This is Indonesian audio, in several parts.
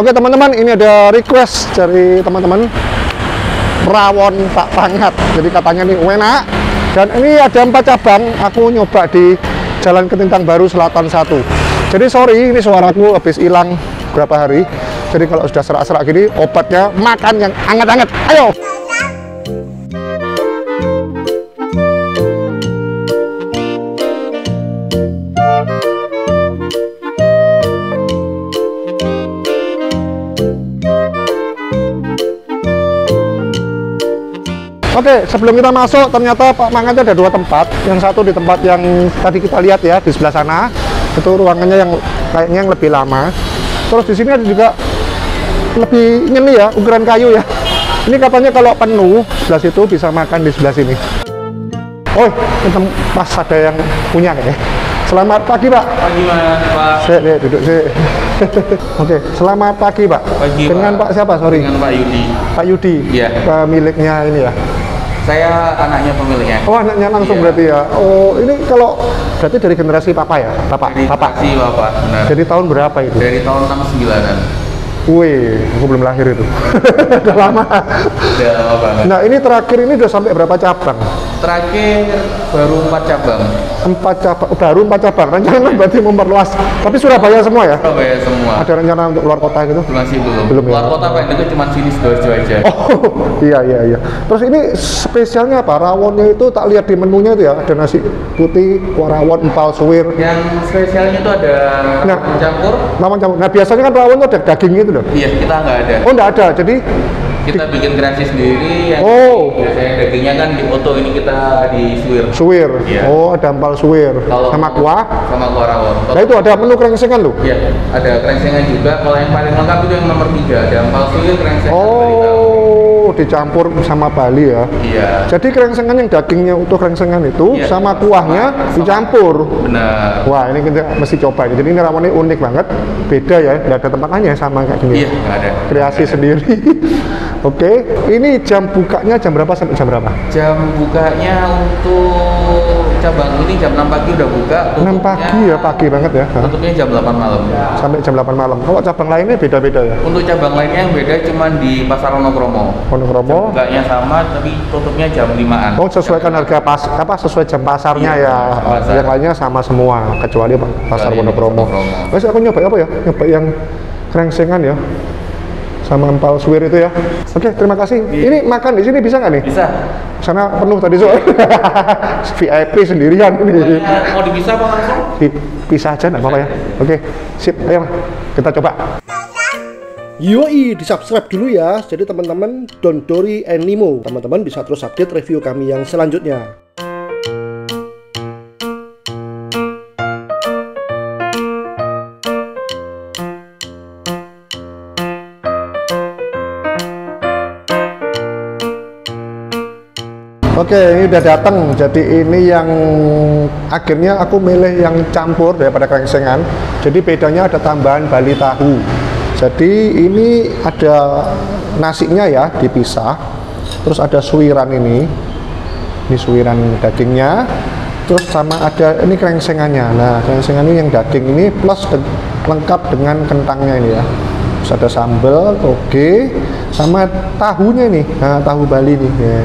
Oke teman-teman, ini ada request dari teman-teman rawon Pak Pangat. Jadi katanya nih enak. Dan ini ada empat cabang. Aku nyoba di Jalan Ketintang Baru Selatan 1. Jadi sorry, ini suaraku habis hilang berapa hari. Jadi kalau sudah serak-serak gini, obatnya makan yang hangat-hangat. Ayo! Oke, sebelum kita masuk, ternyata Pak Mangan itu ada dua tempat. Yang satu di tempat yang tadi kita lihat ya, di sebelah sana. Itu ruangannya yang kayaknya yang lebih lama. Terus di sini ada juga lebih ini ya, ukuran kayu ya. Ini katanya kalau penuh, sebelah situ bisa makan di sebelah sini. Oh, pas ada yang punya kayaknya. Selamat pagi, Pak. Pagi mas, Pak. Sik, sik, duduk sik. Oke, selamat pagi, Pak. Pagi, Dengan Pak. Pak siapa? Sorry. Dengan Pak Yudi. Pak Yudi. Iya. Pemiliknya ini ya. Saya anaknya pemiliknya. Oh anaknya langsung Iya. berarti ya. Oh ini kalau berarti dari generasi papa ya, bapak, Dari bapak. taksi Bapak, benar. Jadi tahun berapa itu? Dari tahun 69-an. Wih, aku belum lahir itu. Udah lama. Udah lama banget. Nah ini terakhir ini udah sampai berapa cabang? Terakhir baru 4 cabang. Empat cabang, baru empat cabang. Rencana berarti memperluas. Tapi Surabaya semua ya? Surabaya semua. Ada rencana untuk keluar kota gitu? Masih belum. Belum ya? Luar kota Pak itu cuma sini Sidoarjo aja. Oh iya iya iya. Terus ini spesialnya apa? Rawonnya itu tak lihat di menunya itu ya. Ada nasi putih, kuah rawon, empal suwir. Yang spesialnya itu ada Nah. campur. Rawon campur. Nah biasanya kan rawon itu ada daging itu loh. Iya, kita nggak ada. Oh enggak ada. Jadi Kita bikin kreasi sendiri. Yang Oh. Biasanya dagingnya kan di foto ini kita di suwir. suwir. Iya. Oh, ada empal suwir Kalau sama kuah. Sama kuah rawon. Nah, itu ada menu krengsengan loh. Iya, ada krengsengan juga. Kalau yang paling lengkap itu yang nomor tiga, ada empal suwir, krengsengan. Oh, dicampur sama Bali ya. Iya. Jadi krengsengan yang dagingnya utuh krengsengan itu Iya, sama kuahnya sama- dicampur. Benar. Wah, ini kita mesti coba. Jadi ini rawonnya unik banget. Beda ya, nggak ada tempat lain ya sama kayak gini. Iya, nggak ada. Kreasi sendiri. Oke, ini jam bukanya jam berapa sampai jam berapa? Jam bukanya untuk cabang ini jam 6 pagi udah buka. 6 tutupnya- pagi ya, pagi banget ya. Tutupnya jam 8 malam. Sampai jam 8 malam. Kalau cabang lainnya beda-beda ya. Untuk cabang lainnya yang beda cuma di Pasar Wonokromo. Wonokromo. Bukanya sama tapi tutupnya jam 5-an. Oh, sesuaikan harga pas apa sesuai jam pasarnya Iya, ya. pasar. Yang lainnya sama semua kecuali pasar. Wonokromo. Wes aku nyoba apa ya? Nyoba yang krengsengan ya. Sama empal suwir itu ya. Oke, terima kasih. Ini makan di sini bisa nggak nih? Bisa. Sana penuh tadi soal. VIP sendirian ini. Pokoknya Mau dipisah apa langsung? Di- Pisah aja nggak apa-apa ya. Oke, sip. Ayo kita coba. Yoi, di subscribe dulu ya. Jadi teman-teman, don't worry anymore. Teman-teman bisa terus update review kami yang selanjutnya. Oke, ini udah datang. Jadi ini yang akhirnya aku milih yang campur daripada krengsengan. Jadi bedanya ada tambahan bali tahu. Jadi ini ada nasinya ya dipisah. Terus ada suiran ini. Ini suiran dagingnya. Terus sama ada ini krengsengannya. Nah, krengsengan ini yang daging ini plus de- lengkap dengan kentangnya ini ya. Terus ada sambal, oke, sama tahunya nih. Nah, tahu Bali nih. Ya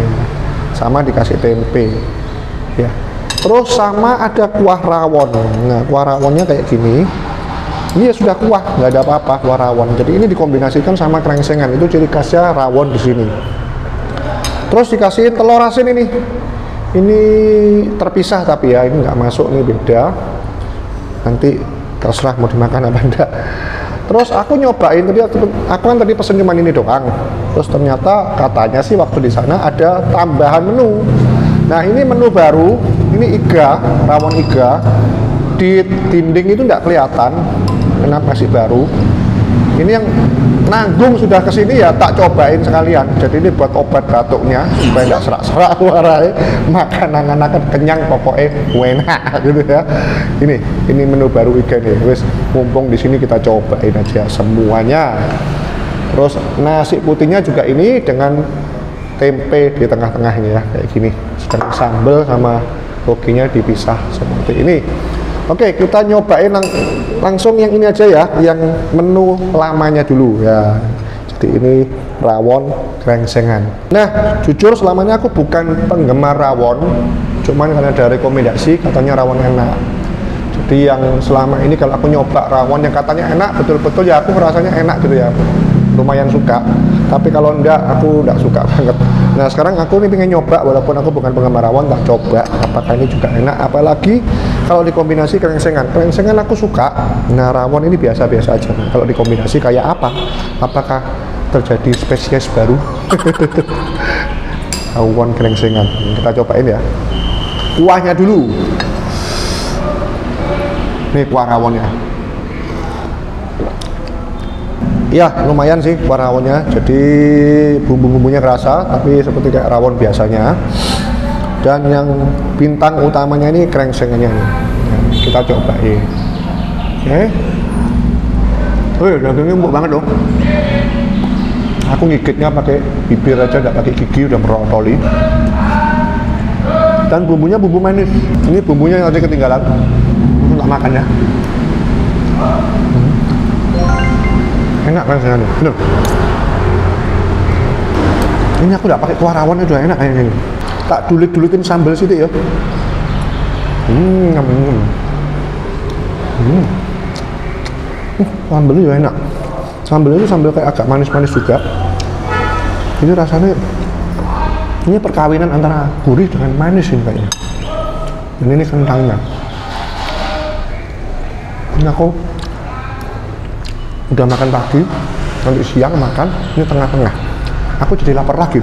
sama dikasih tempe ya. Terus sama ada kuah rawon. Nah kuah rawonnya kayak gini. Ini ya sudah kuah nggak ada apa-apa kuah rawon. Jadi ini dikombinasikan sama krengsengan. Itu ciri khasnya rawon di sini. Terus dikasihin telur asin ini. Ini terpisah tapi ya ini nggak masuk ini beda. Nanti terserah mau dimakan apa enggak terus aku nyobain tadi aku, kan tadi pesen cuma ini doang. Terus ternyata katanya sih waktu di sana ada tambahan menu. Nah ini menu baru ini iga rawon iga. Di dinding itu nggak kelihatan karena masih baru ini yang nanggung sudah ke sini ya tak cobain sekalian. Jadi ini buat obat batuknya supaya nggak serak-serak warai. Makan angan-angan kenyang pokoknya enak gitu ya. Ini ini menu baru ikan nih. Wes mumpung di sini kita cobain aja semuanya. Terus nasi putihnya juga ini dengan tempe di tengah-tengah ini ya kayak gini. Sedang sambal sama toginya dipisah seperti ini Oke, kita nyobain lang langsung yang ini aja ya, yang menu lamanya dulu ya. Jadi ini rawon krengsengan. Nah, jujur selama ini aku bukan penggemar rawon, cuman karena ada rekomendasi katanya rawon enak. Jadi yang selama ini kalau aku nyoba rawon yang katanya enak, betul-betul ya aku rasanya enak gitu ya lumayan suka tapi kalau enggak aku enggak suka banget nah sekarang aku nih pengen nyoba walaupun aku bukan penggemar rawon tak coba apakah ini juga enak apalagi kalau dikombinasi krengsengan krengsengan aku suka. Nah rawon ini biasa-biasa aja. Nah, kalau dikombinasi kayak apa? Apakah terjadi spesies baru? Rawon krengsengan kita cobain ya. Kuahnya dulu. Ini kuah rawonnya. Ya lumayan sih kuah rawonnya. Jadi bumbu-bumbunya kerasa, tapi seperti kayak rawon biasanya. Dan yang bintang utamanya ini krengsengannya nih. Kita cobain. Oke. Oh ya, dagingnya empuk banget dong. Aku ngigitnya pakai bibir aja, nggak pakai gigi, udah merotoli. Dan bumbunya bumbu manis. Ini bumbunya yang tadi ketinggalan. Nggak makan ya. enak kan sekali bener ini aku udah pakai kuah rawon udah enak kayaknya ini. Tak dulit-dulitin sambal situ ya. Hmm hmm. Uh, sambalnya juga enak. Sambalnya itu sambal kayak agak manis-manis juga. Ini rasanya ini perkawinan antara gurih dengan manis ini kayaknya. Dan ini kentangnya. Ini aku udah makan pagi nanti siang makan ini tengah-tengah aku jadi lapar lagi.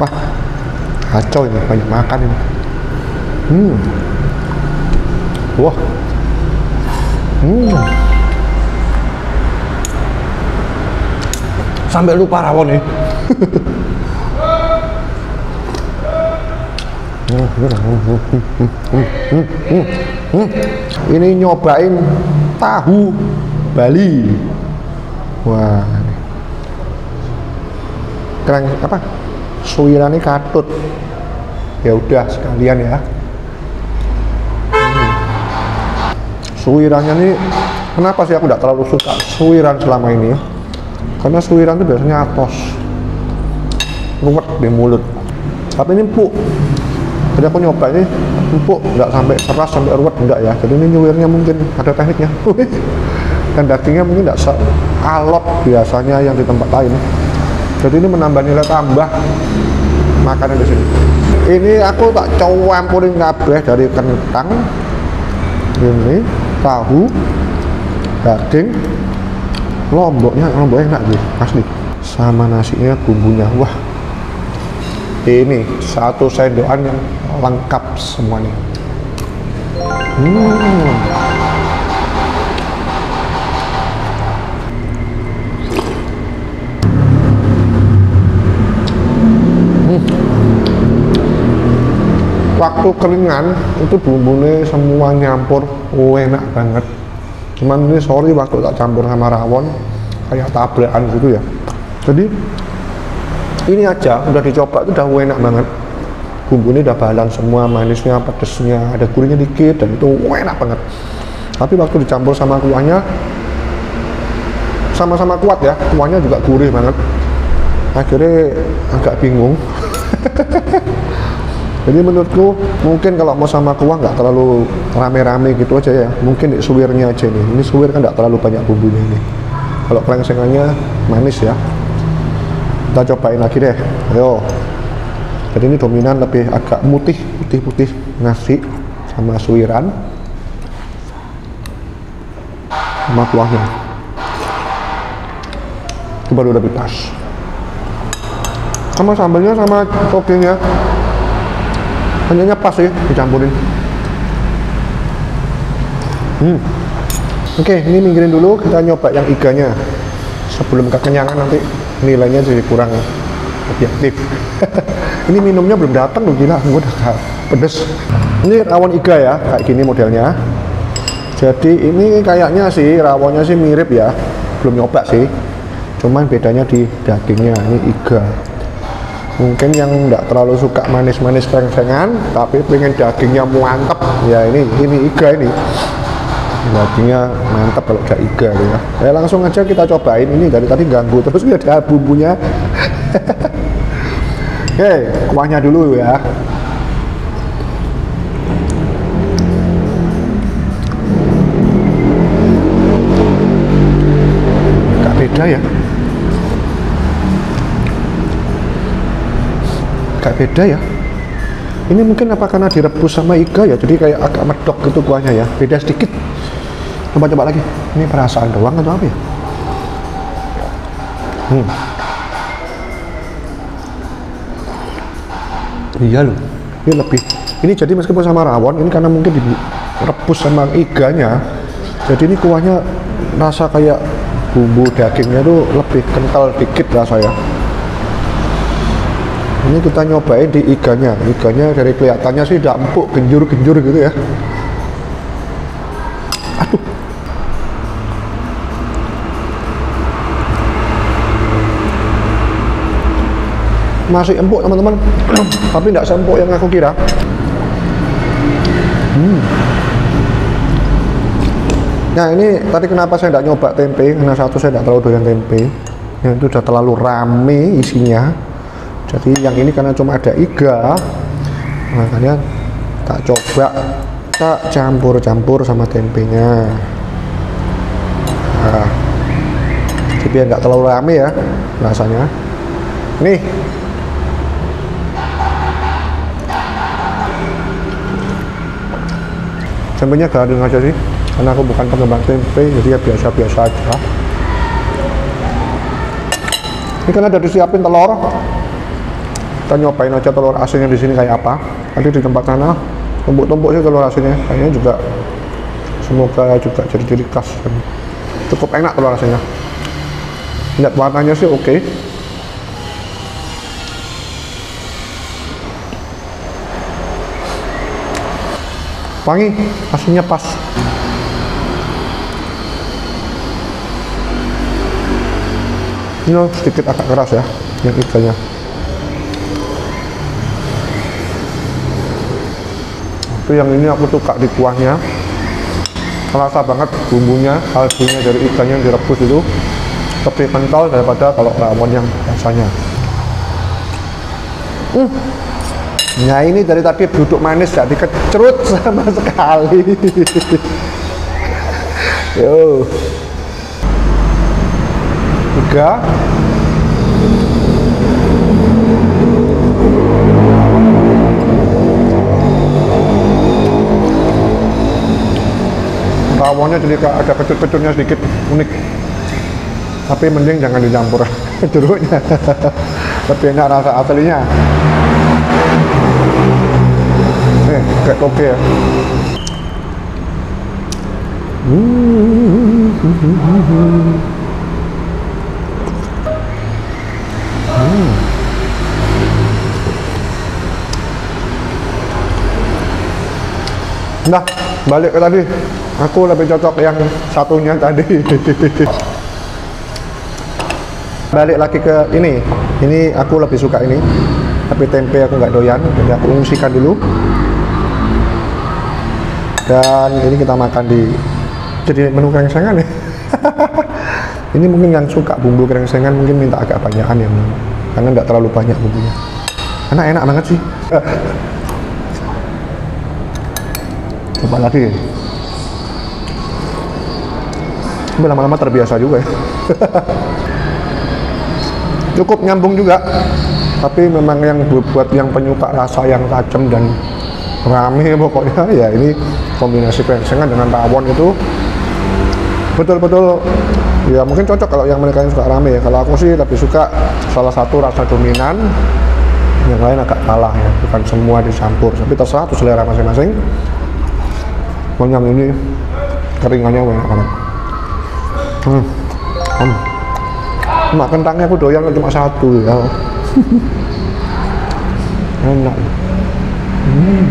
Wah kacau ini banyak makan ini. Hmm. Wah. Hmm. Sampai lupa rawon nih ini nyobain tahu Bali. Wah keren apa? Suwirannya katut. Ya udah sekalian ya. Hmm. suwirannya nih kenapa sih aku tidak terlalu suka suwiran selama ini? Karena suwiran itu biasanya atos. Ruwet di mulut. Tapi ini empuk. Jadi aku nyoba ini empuk. Nggak sampai keras sampai ruwet enggak ya. Jadi ini nyuwirnya mungkin ada tekniknya. Dan dagingnya mungkin nggak alot biasanya yang di tempat lain jadi ini menambah nilai tambah makanan di sini ini aku tak campurin kabeh dari kentang ini tahu daging lomboknya lomboknya enak sih asli sama nasinya bumbunya wah ini satu sendokan yang lengkap semuanya hmm. Hmm. Waktu keringan itu bumbunya semua nyampur. Oh, enak banget. Cuman ini sorry waktu tak campur sama rawon kayak tabrakan gitu ya. Jadi ini aja udah dicoba itu udah enak banget. Bumbu ini udah balance semua manisnya pedesnya ada gurihnya dikit dan itu enak banget. Tapi waktu dicampur sama kuahnya sama-sama kuat ya kuahnya juga gurih banget. Akhirnya agak bingung jadi menurutku mungkin kalau mau sama kuah nggak terlalu rame-rame gitu aja ya. Mungkin di suwirnya aja nih ini suwir kan nggak terlalu banyak bumbunya ini. Kalau kelengsengannya manis ya. Kita cobain lagi deh. Ayo. Jadi ini dominan lebih agak putih putih-putih nasi sama suiran sama kuahnya. Itu baru lebih pas sama sambalnya sama togenya hanya pas sih dicampurin. Hmm. oke okay, ini minggirin dulu kita nyoba yang iganya. Sebelum kekenyangan nanti nilainya jadi kurang objektif. Ini minumnya belum datang loh gila gue udah pedes. Ini rawon iga ya kayak gini modelnya. Jadi ini kayaknya sih rawonnya sih mirip ya. Belum nyoba sih. Cuman bedanya di dagingnya ini iga mungkin yang nggak terlalu suka manis-manis krengsengan tapi pengen dagingnya mantep. Ya ini ini iga ini. Dagingnya mantap kalau udah iga gitu ya. ya langsung aja kita cobain ini dari tadi ganggu terus ada bumbunya. Oke kuahnya dulu ya. Agak beda ya agak beda ya. Ini mungkin apa karena direbus sama iga ya? Jadi kayak agak medok gitu kuahnya ya. Beda sedikit. Coba coba lagi. Ini perasaan doang atau apa ya? Hmm. iya loh. Ini lebih ini jadi meskipun sama rawon ini karena mungkin direbus sama iganya jadi ini kuahnya rasa kayak bumbu dagingnya tuh lebih kental dikit rasanya ini kita nyobain di iganya. Iganya dari kelihatannya sih tidak empuk genjur-genjur gitu ya. Aduh. Masih empuk teman-teman. Tapi tidak seempuk yang aku kira. Hmm. nah ini tadi kenapa saya tidak nyoba tempe? Karena satu saya tidak terlalu doyan tempe. Yang itu sudah terlalu rame isinya jadi yang ini karena cuma ada iga. Makanya tak coba tak campur-campur sama tempenya. Nah, jadi biar nggak terlalu rame ya rasanya. Nih. Tempenya garing aja sih karena aku bukan pengembang tempe jadi ya biasa-biasa aja. Ini kan ada disiapin telur kita nyobain aja telur asinnya di sini kayak apa. Tadi di tempat sana tumpuk-tumpuk sih telur asinnya. Kayaknya juga semoga juga jadi ciri khas. Cukup enak telur asinnya. Lihat warnanya sih oke. Okay. wangi asinnya pas. Ini sedikit agak keras ya yang ikannya tapi yang ini aku suka di kuahnya terasa banget bumbunya kaldunya dari ikannya yang direbus itu lebih kental daripada kalau rawon yang biasanya hmm. Nah ini dari tadi duduk manis gak dikecerut sama sekali. Yo. Tiga. Rawonnya jadi ada kecut-kecutnya sedikit unik. Tapi mending jangan dicampur jeruknya. Lebih enak rasa aslinya. Nih, kayak toge ya. Hmm. Nah, balik ke tadi. Aku lebih cocok yang satunya tadi. balik lagi ke ini. Ini aku lebih suka ini. Tapi tempe aku nggak doyan, jadi aku ungsikan dulu. Dan ini kita makan di jadi menu krengsengan ya. ini mungkin yang suka bumbu krengsengan mungkin minta agak banyakan ya, karena nggak terlalu banyak bumbunya. Karena enak banget sih. coba lagi. Tapi lama-lama terbiasa juga ya. Cukup nyambung juga. Tapi memang yang buat yang penyuka rasa yang tajam dan rame pokoknya ya ini kombinasi krengsengan dengan rawon itu. Betul-betul ya mungkin cocok kalau yang mereka yang suka rame ya. Kalau aku sih lebih suka salah satu rasa dominan yang lain agak kalah ya. Bukan semua dicampur tapi terserah tuh selera masing-masing yang ini. Keringannya banyak banget hmm. Hmm. mak kentangnya aku doyan cuma satu ya. Enak. Hmm.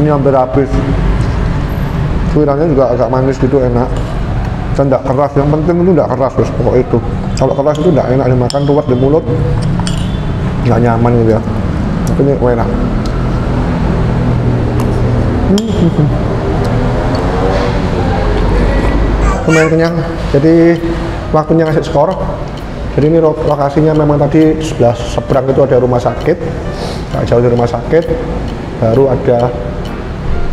ini hampir habis. Suirannya juga agak manis gitu enak. Dan tidak keras. Yang penting itu tidak keras terus pokok itu. Kalau keras itu tidak enak dimakan ruwet di mulut. Nggak nyaman gitu ya. Tapi ini enak lumayan kenyang jadi waktunya ngasih skor. Jadi ini lo- lokasinya memang tadi di sebelah seberang itu ada rumah sakit. Nggak jauh dari rumah sakit. Baru ada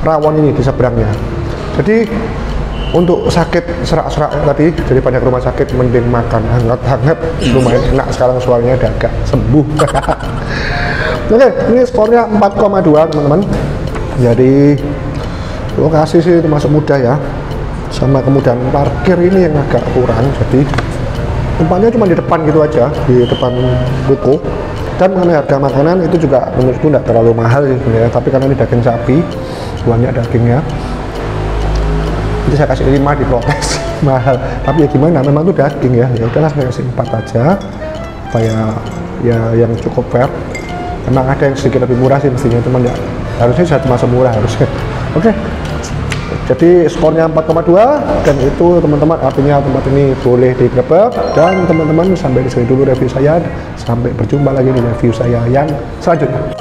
rawon ini di seberangnya. Jadi untuk sakit serak-serak tadi daripada ke rumah sakit mending makan. Hangat-hangat lumayan enak sekarang soalnya udah agak sembuh. Oke ini skornya 4,2 teman-teman. Jadi lokasi sih termasuk mudah ya sama kemudian parkir ini yang agak kurang jadi tempatnya cuma di depan gitu aja di depan ruko. Dan mengenai harga makanan itu juga menurutku tidak terlalu mahal sih sebenarnya tapi karena ini daging sapi banyak dagingnya itu saya kasih 5 diprotes mahal. Tapi ya gimana memang itu daging ya. Ya udahlah saya kasih 4 aja supaya ya yang cukup fair. Memang ada yang sedikit lebih murah sih mestinya cuman ya harusnya sudah termasuk murah harusnya. Oke jadi skornya 4,2 dan itu teman-teman artinya tempat ini boleh digrebek dan teman-teman sampai di sini dulu review saya. Sampai berjumpa lagi di review saya yang selanjutnya